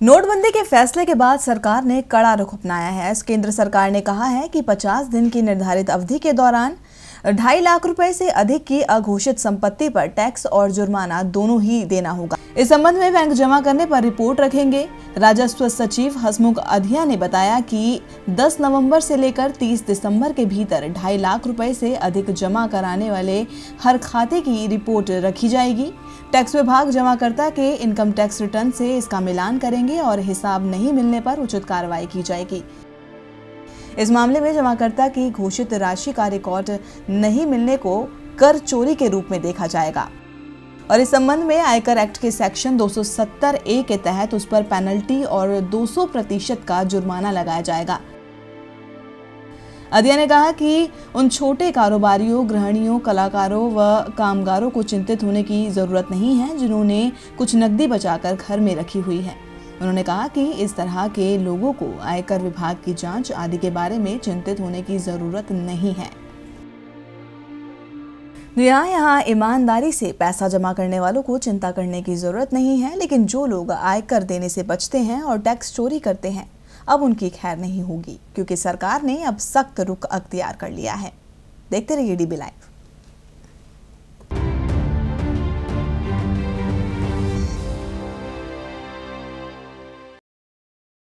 नोटबंदी के फैसले के बाद सरकार ने कड़ा रुख अपनाया है। केंद्र सरकार ने कहा है कि 50 दिन की निर्धारित अवधि के दौरान ढाई लाख रुपए से अधिक की अघोषित संपत्ति पर टैक्स और जुर्माना दोनों ही देना होगा। इस संबंध में बैंक जमा करने पर रिपोर्ट रखेंगे। राजस्व सचिव हसमुख अधिया ने बताया कि 10 नवंबर से लेकर 30 दिसंबर के भीतर ढाई लाख रुपए से अधिक जमा कराने वाले हर खाते की रिपोर्ट रखी जाएगी। टैक्स विभाग जमाकर्ता के इनकम टैक्स रिटर्न से इसका मिलान करेंगे और हिसाब नहीं मिलने पर उचित कार्रवाई की जाएगी। इस मामले में जमाकर्ता की घोषित राशि का रिकॉर्ड नहीं मिलने को कर चोरी के रूप में देखा जाएगा। और इस संबंध में आयकर एक्ट के सेक्शन 270 ए के तहत उस पर पेनल्टी और 200 प्रतिशत का जुर्माना लगाया जाएगा। अधिया ने कहा कि उन छोटे कारोबारियों, गृहणियों, कलाकारों व कामगारों को चिंतित होने की ज़रूरत नहीं है, जिन्होंने कुछ नकदी बचाकर घर में रखी हुई है। उन्होंने कहा कि इस तरह के लोगों को आयकर विभाग की जाँच आदि के बारे में चिंतित होने की ज़रूरत नहीं है। यहाँ यहाँ ईमानदारी से पैसा जमा करने वालों को चिंता करने की ज़रूरत नहीं है, लेकिन जो लोग आयकर देने से बचते हैं और टैक्स चोरी करते हैं अब उनकी खैर नहीं होगी, क्योंकि सरकार ने अब सख्त रुख अख्तियार कर लिया है। देखते रहिए डीबी लाइव